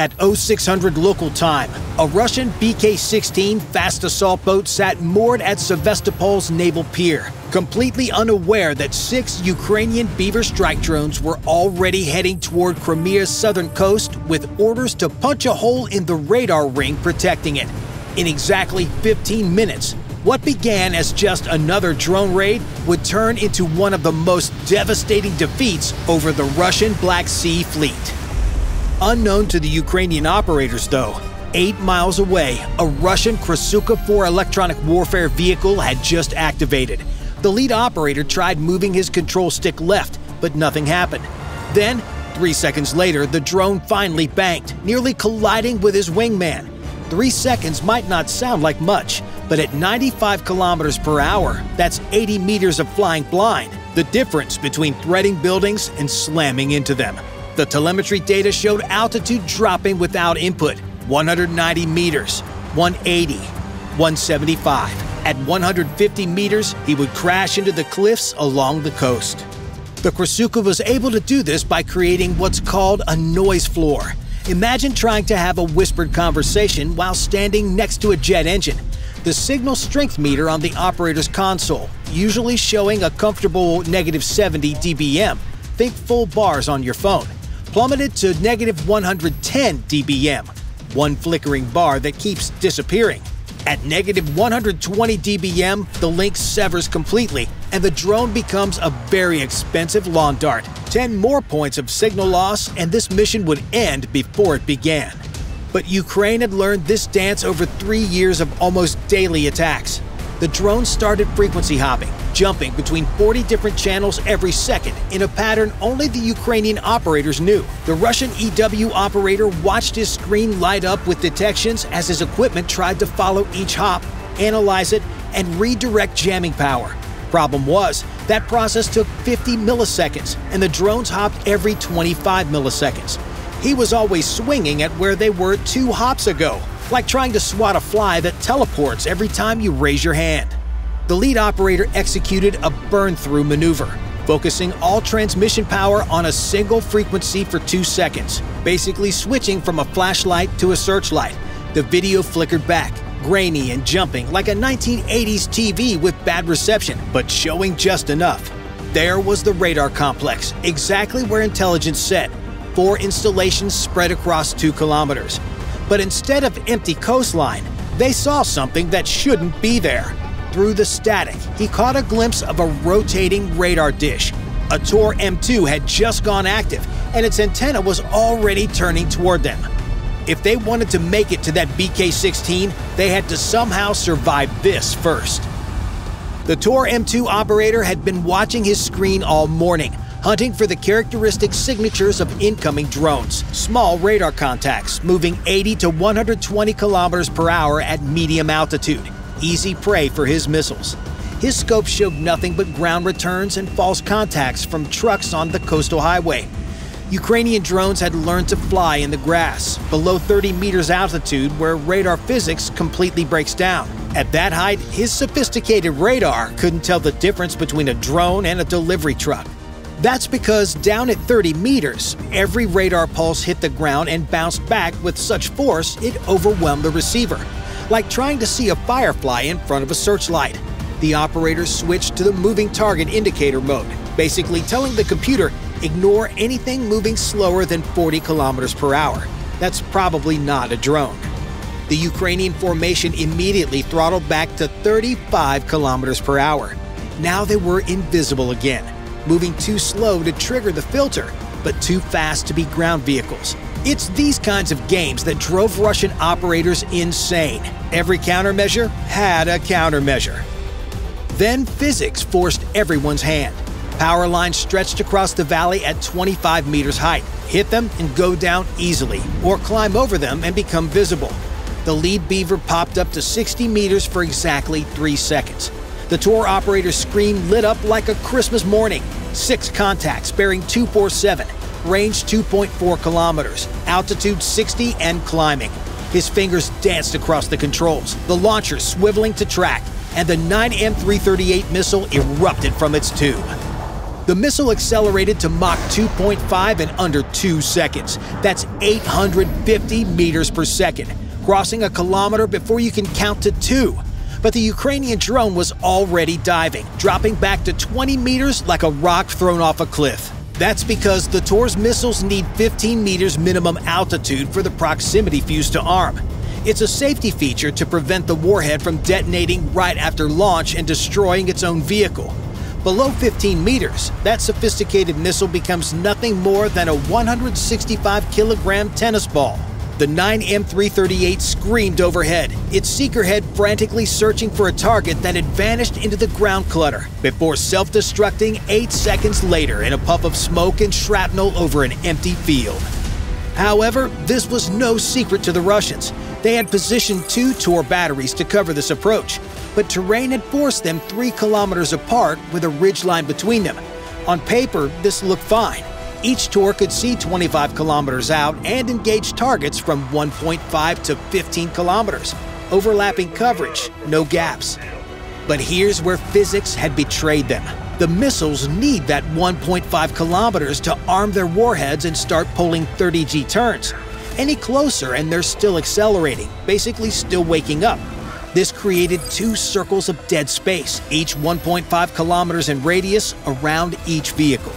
At 0600 local time, a Russian BK 16 fast assault boat sat moored at Sevastopol's naval pier, completely unaware that six Ukrainian Beaver strike drones were already heading toward Crimea's southern coast with orders to punch a hole in the radar ring protecting it. In exactly 15 minutes, what began as just another drone raid would turn into one of the most devastating defeats over the Russian Black Sea Fleet. Unknown to the Ukrainian operators, though, eight miles away, a Russian Krasukha 4 electronic warfare vehicle had just activated. The lead operator tried moving his control stick left, but nothing happened. Then, three seconds later, the drone finally banked, nearly colliding with his wingman. Three seconds might not sound like much, but at 95 kilometers per hour, that's 80 meters of flying blind, the difference between threading buildings and slamming into them. The telemetry data showed altitude dropping without input 190 meters, 180, 175. At 150 meters, he would crash into the cliffs along the coast. The Krasukha was able to do this by creating what's called a noise floor. Imagine trying to have a whispered conversation while standing next to a jet engine. The signal strength meter on the operator's console, usually showing a comfortable negative 70 dBm, think full bars on your phone, plummeted to negative 110 dBm, one flickering bar that keeps disappearing. At negative 120 dBm, the link severs completely, and the drone becomes a very expensive lawn dart. 10 more points of signal loss, and this mission would end before it began. But Ukraine had learned this dance over three years of almost daily attacks. The drone started frequency hopping, jumping between 40 different channels every second in a pattern only the Ukrainian operators knew. The Russian EW operator watched his screen light up with detections as his equipment tried to follow each hop, analyze it, and redirect jamming power. Problem was, that process took 50 milliseconds, and the drones hopped every 25 milliseconds. He was always swinging at where they were two hops ago, like trying to swat a fly that teleports every time you raise your hand. The lead operator executed a burn through maneuver, focusing all transmission power on a single frequency for two seconds, basically switching from a flashlight to a searchlight. The video flickered back, grainy and jumping like a 1980s TV with bad reception, but showing just enough. There was the radar complex, exactly where intelligence said. Four installations spread across two kilometers. But instead of empty coastline, they saw something that shouldn't be there. Through the static, he caught a glimpse of a rotating radar dish. A Tor M2 had just gone active, and its antenna was already turning toward them. If they wanted to make it to that BK 16, they had to somehow survive this first. The Tor M2 operator had been watching his screen all morning, hunting for the characteristic signatures of incoming drones. Small radar contacts moving 80 to 120 kilometers per hour at medium altitude. Easy prey for his missiles. His scope showed nothing but ground returns and false contacts from trucks on the coastal highway. Ukrainian drones had learned to fly in the grass, below 30 meters altitude where radar physics completely breaks down. At that height, his sophisticated radar couldn't tell the difference between a drone and a delivery truck. That's because down at 30 meters, every radar pulse hit the ground and bounced back with such force it overwhelmed the receiver, like trying to see a firefly in front of a searchlight. The operator switched to the moving target indicator mode, basically telling the computer ignore anything moving slower than 40 kilometers per hour. That's probably not a drone. The Ukrainian formation immediately throttled back to 35 kilometers per hour. Now they were invisible again moving too slow to trigger the filter, but too fast to be ground vehicles. It's these kinds of games that drove Russian operators insane. Every countermeasure had a countermeasure. Then physics forced everyone's hand. Power lines stretched across the valley at 25 meters height. Hit them and go down easily, or climb over them and become visible. The lead beaver popped up to 60 meters for exactly three seconds. The Tor operator's screen lit up like a Christmas morning. Six contacts bearing 247, range 2.4 kilometers, altitude 60 and climbing. His fingers danced across the controls, the launcher swiveling to track, and the 9M338 missile erupted from its tube. The missile accelerated to Mach 2.5 in under two seconds. That's 850 meters per second, crossing a kilometer before you can count to two. But the Ukrainian drone was already diving, dropping back to 20 meters like a rock thrown off a cliff. That's because the Tor's missiles need 15 meters minimum altitude for the proximity fuse to arm. It's a safety feature to prevent the warhead from detonating right after launch and destroying its own vehicle. Below 15 meters, that sophisticated missile becomes nothing more than a 165 kilogram tennis ball. The 9M338 screamed overhead, its seeker head frantically searching for a target that had vanished into the ground clutter before self destructing eight seconds later in a puff of smoke and shrapnel over an empty field. However, this was no secret to the Russians. They had positioned two Tor batteries to cover this approach, but terrain had forced them three kilometers apart with a ridgeline between them. On paper, this looked fine. Each Tor could see 25 kilometers out and engage targets from 1.5 to 15 kilometers. Overlapping coverage, no gaps. But here's where physics had betrayed them. The missiles need that 1.5 kilometers to arm their warheads and start pulling 30 G turns. Any closer and they're still accelerating, basically still waking up. This created two circles of dead space, each 1.5 kilometers in radius around each vehicle.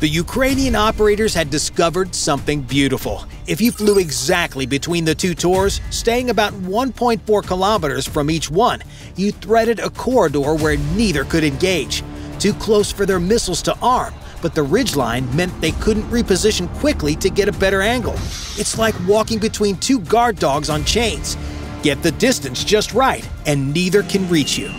The Ukrainian operators had discovered something beautiful. If you flew exactly between the two Tors, staying about 1.4 kilometers from each one, you threaded a corridor where neither could engage. Too close for their missiles to arm, but the ridgeline meant they couldn't reposition quickly to get a better angle. It's like walking between two guard dogs on chains. Get the distance just right, and neither can reach you.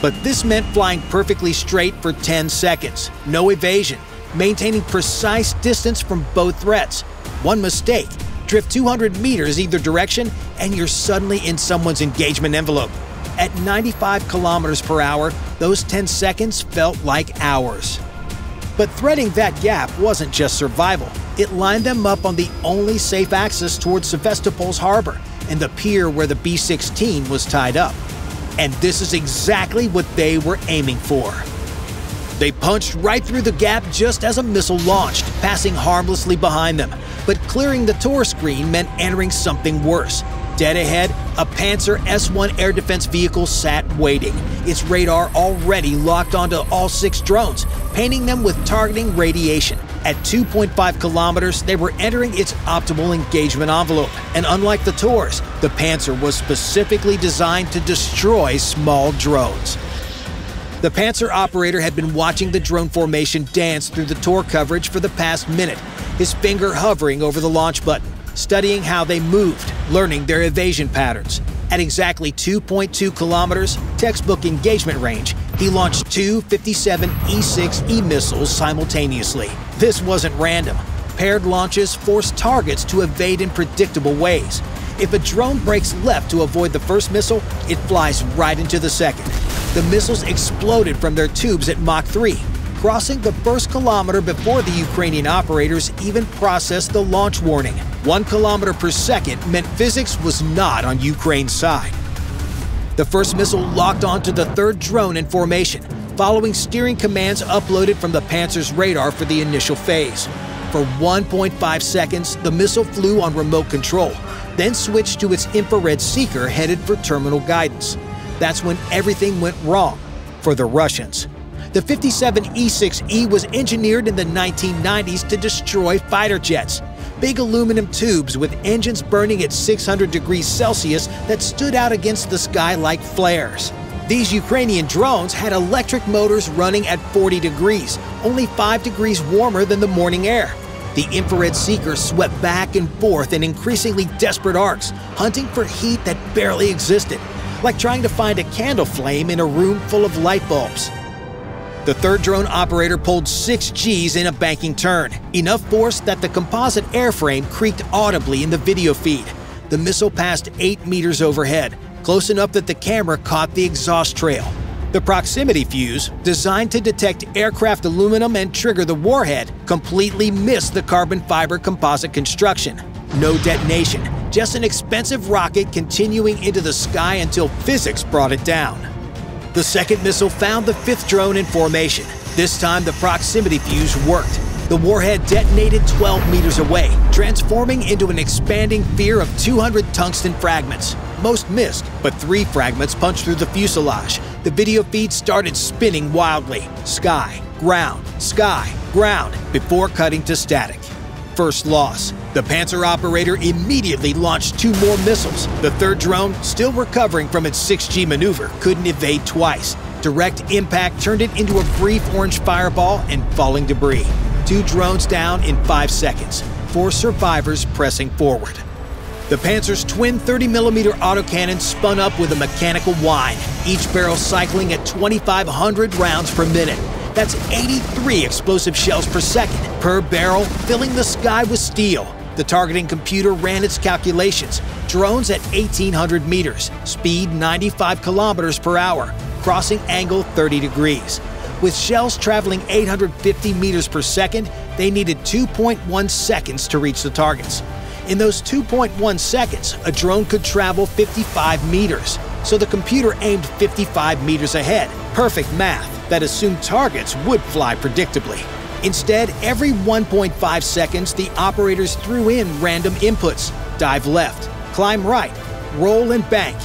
But this meant flying perfectly straight for 10 seconds, no evasion, maintaining precise distance from both threats. One mistake, drift 200 meters either direction, and you're suddenly in someone's engagement envelope. At 95 kilometers per hour, those 10 seconds felt like hours. But threading that gap wasn't just survival. It lined them up on the only safe access towards Sevastopol's harbor and the pier where the B 16 was tied up. And this is exactly what they were aiming for. They punched right through the gap just as a missile launched, passing harmlessly behind them. But clearing the Tor screen meant entering something worse. Dead ahead, a Pantsir S-1 air defense vehicle sat waiting, its radar already locked onto all six drones, painting them with targeting radiation. At 2.5 kilometers, they were entering its optimal engagement envelope, and unlike the Tors, the Pantsir was specifically designed to destroy small drones. The Pantsir operator had been watching the drone formation dance through the Tor coverage for the past minute, his finger hovering over the launch button, studying how they moved, learning their evasion patterns. At exactly 2.2 kilometers, textbook engagement range, he launched two 57 E-6E missiles simultaneously. This wasn't random. Paired launches force targets to evade in predictable ways. If a drone breaks left to avoid the first missile, it flies right into the second. The missiles exploded from their tubes at Mach 3, crossing the first kilometer before the Ukrainian operators even processed the launch warning. One kilometer per second meant physics was not on Ukraine's side. The first missile locked onto the third drone in formation, following steering commands uploaded from the Pantsir's radar for the initial phase. For 1.5 seconds, the missile flew on remote control, then switched to its infrared seeker headed for terminal guidance. That's when everything went wrong for the Russians. The 57 E-6E was engineered in the 1990s to destroy fighter jets. Big aluminum tubes with engines burning at 600 degrees Celsius that stood out against the sky like flares. These Ukrainian drones had electric motors running at 40 degrees, only 5 degrees warmer than the morning air. The infrared seeker swept back and forth in increasingly desperate arcs, hunting for heat that barely existed like trying to find a candle flame in a room full of light bulbs. The third drone operator pulled 6 Gs in a banking turn, enough force that the composite airframe creaked audibly in the video feed. The missile passed 8 meters overhead, close enough that the camera caught the exhaust trail. The proximity fuse, designed to detect aircraft aluminum and trigger the warhead, completely missed the carbon fiber composite construction. No detonation, just an expensive rocket continuing into the sky until physics brought it down. The second missile found the fifth drone in formation. This time, the proximity fuse worked. The warhead detonated 12 meters away, transforming into an expanding sphere of 200 tungsten fragments. Most missed, but three fragments punched through the fuselage. The video feed started spinning wildly. Sky, ground, sky, ground, before cutting to static. First loss. The Pantsir operator immediately launched two more missiles. The third drone, still recovering from its 6G maneuver, couldn't evade twice. Direct impact turned it into a brief orange fireball and falling debris. Two drones down in five seconds. Four survivors pressing forward. The Pantsir's twin 30mm autocannon spun up with a mechanical whine, each barrel cycling at 2,500 rounds per minute. That's 83 explosive shells per second, per barrel, filling the sky with steel. The targeting computer ran its calculations. Drones at 1,800 meters, speed 95 kilometers per hour, crossing angle 30 degrees. With shells traveling 850 meters per second, they needed 2.1 seconds to reach the targets. In those 2.1 seconds, a drone could travel 55 meters, so the computer aimed 55 meters ahead. Perfect math that assumed targets would fly predictably. Instead, every 1.5 seconds, the operators threw in random inputs dive left, climb right, roll and bank.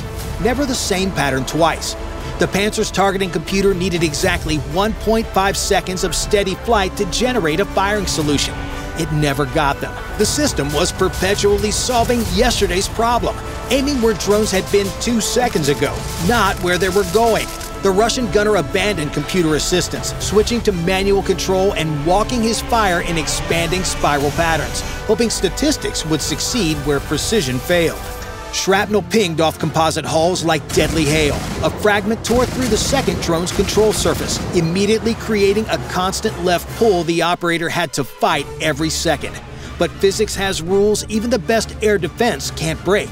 Never the same pattern twice. The Pantsir's targeting computer needed exactly 1.5 seconds of steady flight to generate a firing solution. It never got them. The system was perpetually solving yesterday's problem, aiming where drones had been two seconds ago, not where they were going. The Russian gunner abandoned computer assistance, switching to manual control and walking his fire in expanding spiral patterns, hoping statistics would succeed where precision failed. Shrapnel pinged off composite hulls like deadly hail. A fragment tore through the second drone's control surface, immediately creating a constant left pull the operator had to fight every second. But physics has rules even the best air defense can't break.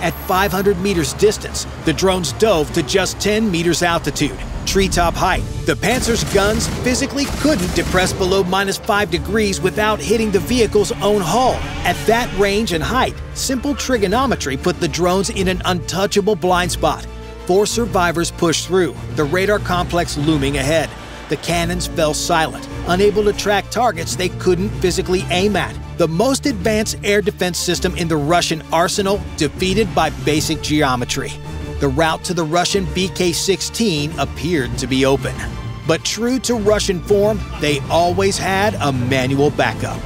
At 500 meters distance, the drones dove to just 10 meters altitude, treetop height. The Pantsir's guns physically couldn't depress below minus 5 degrees without hitting the vehicle's own hull. At that range and height, simple trigonometry put the drones in an untouchable blind spot. Four survivors pushed through, the radar complex looming ahead. The cannons fell silent, unable to track targets they couldn't physically aim at the most advanced air defense system in the Russian arsenal defeated by basic geometry. The route to the Russian BK 16 appeared to be open. But true to Russian form, they always had a manual backup.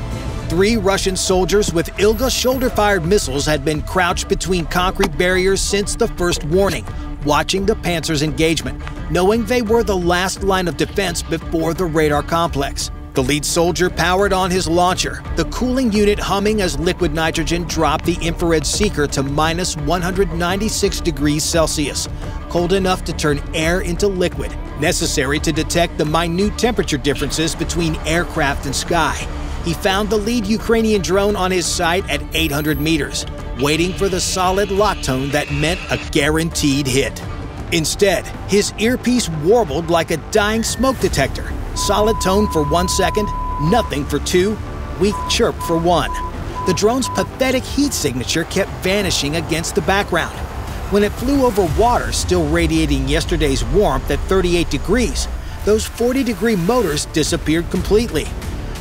Three Russian soldiers with Igla shoulder fired missiles had been crouched between concrete barriers since the first warning, watching the Pantsir's engagement, knowing they were the last line of defense before the radar complex. The lead soldier powered on his launcher, the cooling unit humming as liquid nitrogen dropped the infrared seeker to minus 196 degrees Celsius, cold enough to turn air into liquid, necessary to detect the minute temperature differences between aircraft and sky. He found the lead Ukrainian drone on his sight at 800 meters, waiting for the solid lock tone that meant a guaranteed hit. Instead, his earpiece warbled like a dying smoke detector, Solid tone for one second, nothing for two, weak chirp for one. The drone's pathetic heat signature kept vanishing against the background. When it flew over water still radiating yesterday's warmth at 38 degrees, those 40 degree motors disappeared completely.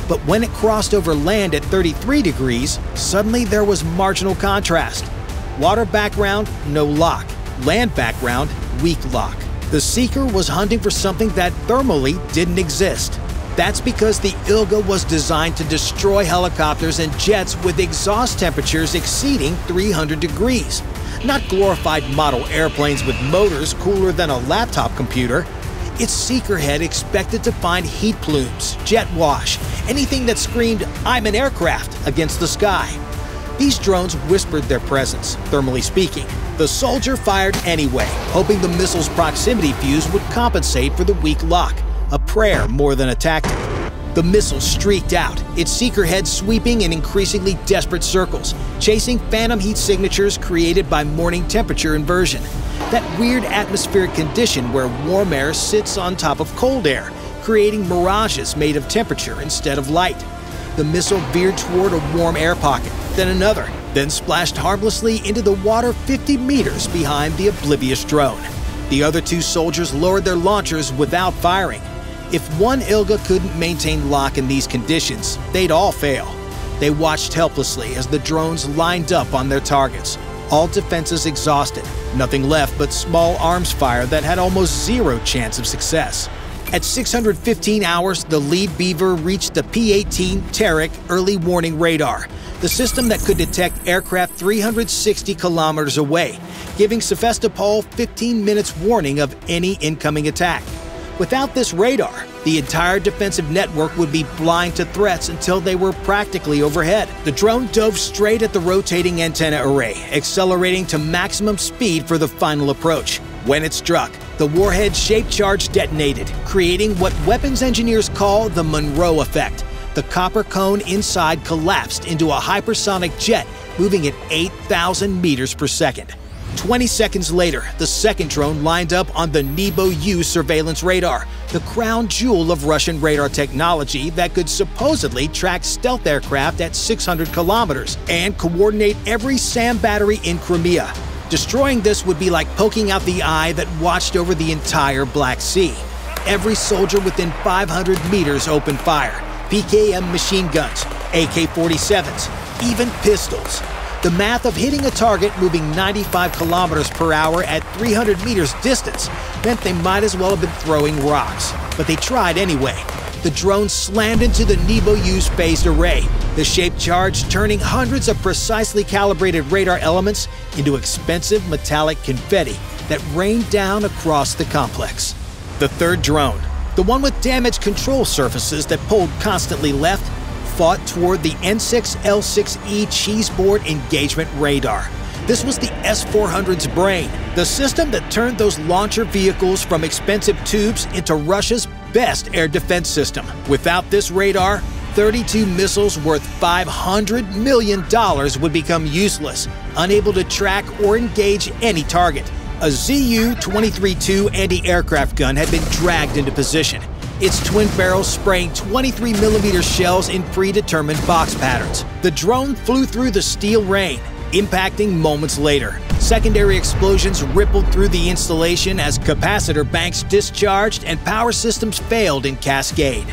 But when it crossed over land at 33 degrees, suddenly there was marginal contrast. Water background, no lock. Land background, weak lock. The Seeker was hunting for something that thermally didn't exist. That's because the Igla was designed to destroy helicopters and jets with exhaust temperatures exceeding 300 degrees. Not glorified model airplanes with motors cooler than a laptop computer. Its seeker head expected to find heat plumes, jet wash, anything that screamed, I'm an aircraft, against the sky. These drones whispered their presence, thermally speaking. The soldier fired anyway, hoping the missile's proximity fuse would compensate for the weak lock, a prayer more than a tactic. The missile streaked out, its seeker head sweeping in increasingly desperate circles, chasing phantom heat signatures created by morning temperature inversion. That weird atmospheric condition where warm air sits on top of cold air, creating mirages made of temperature instead of light. The missile veered toward a warm air pocket, then another, then splashed harmlessly into the water 50 meters behind the oblivious drone. The other two soldiers lowered their launchers without firing. If one Igla couldn't maintain lock in these conditions, they'd all fail. They watched helplessly as the drones lined up on their targets. All defenses exhausted, nothing left but small arms fire that had almost zero chance of success. At 615 hours, the lead Beaver reached the P 18 Terek early warning radar, the system that could detect aircraft 360 kilometers away, giving Sevastopol 15 minutes warning of any incoming attack. Without this radar, the entire defensive network would be blind to threats until they were practically overhead. The drone dove straight at the rotating antenna array, accelerating to maximum speed for the final approach. When it struck, the warhead shape charge detonated, creating what weapons engineers call the Munroe effect. The copper cone inside collapsed into a hypersonic jet moving at 8,000 meters per second. 20 seconds later, the second drone lined up on the Nebo U surveillance radar, the crown jewel of Russian radar technology that could supposedly track stealth aircraft at 600 kilometers and coordinate every SAM battery in Crimea. Destroying this would be like poking out the eye that watched over the entire Black Sea. Every soldier within 500 meters opened fire. PKM machine guns, AK 47s, even pistols. The math of hitting a target moving 95 kilometers per hour at 300 meters distance meant they might as well have been throwing rocks. But they tried anyway. The drone slammed into the Nebo U's phased array, the shape charge turning hundreds of precisely calibrated radar elements into expensive metallic confetti that rained down across the complex. The third drone, the one with damaged control surfaces that pulled constantly left, fought toward the N6L6E cheeseboard engagement radar. This was the S-400's brain, the system that turned those launcher vehicles from expensive tubes into Russia's best air defense system. Without this radar, 32 missiles worth $500 million would become useless, unable to track or engage any target. A ZU-23-2 anti-aircraft gun had been dragged into position, its twin barrels spraying 23mm shells in predetermined box patterns. The drone flew through the steel rain, impacting moments later. Secondary explosions rippled through the installation as capacitor banks discharged and power systems failed in cascade.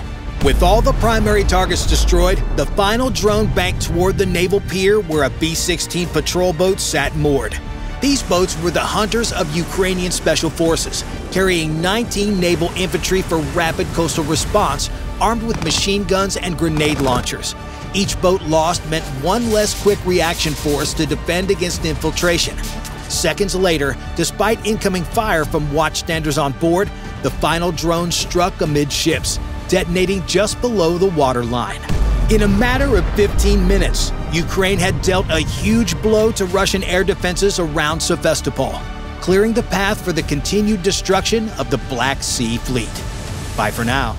With all the primary targets destroyed, the final drone banked toward the naval pier where a B 16 patrol boat sat moored. These boats were the hunters of Ukrainian Special Forces, carrying 19 naval infantry for rapid coastal response, armed with machine guns and grenade launchers. Each boat lost meant one less quick reaction force to defend against infiltration. Seconds later, despite incoming fire from watchstanders on board, the final drone struck amidships, detonating just below the waterline. In a matter of 15 minutes, Ukraine had dealt a huge blow to Russian air defenses around Sevastopol, clearing the path for the continued destruction of the Black Sea Fleet. Bye for now.